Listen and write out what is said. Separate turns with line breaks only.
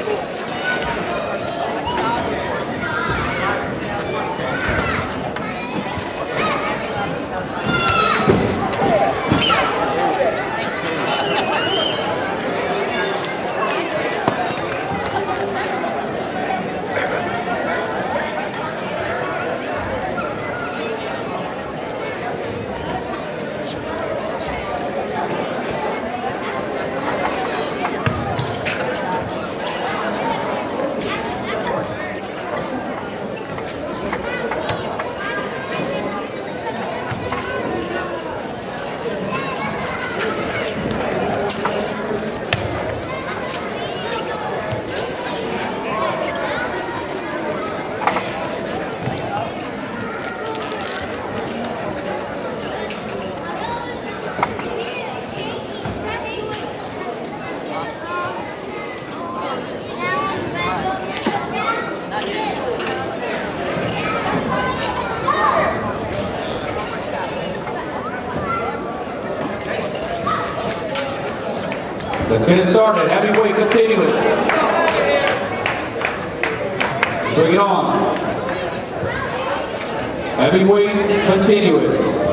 Michael. Let's get it started. Heavyweight continuous. Bring it on. Heavyweight continuous.